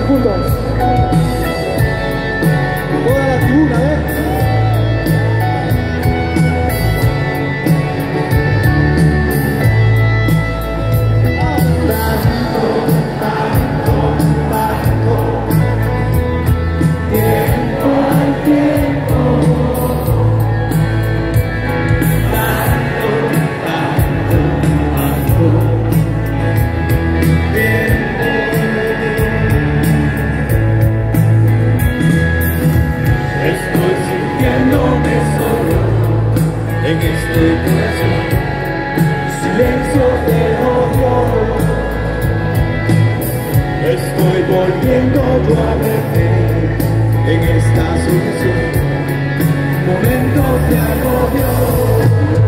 Conversa. me solo en este corazón, silencio de odio. Estoy volviendo yo a verte en esta solución, momentos de agobio.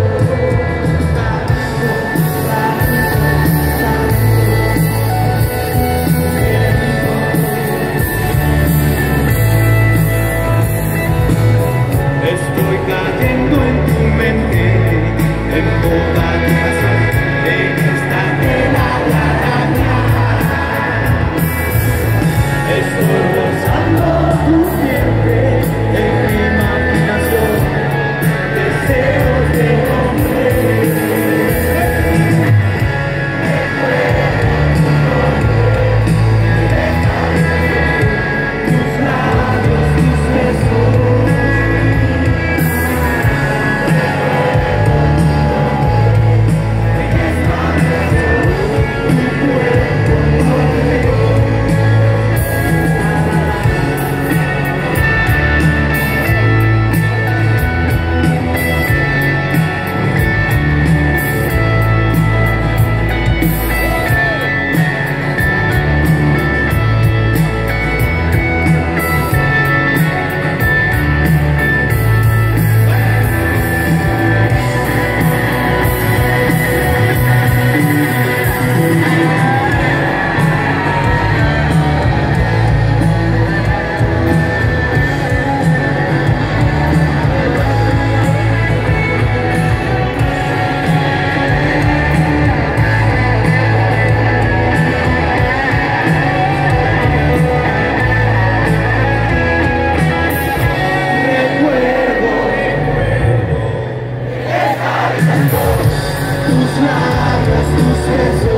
milagros sucesos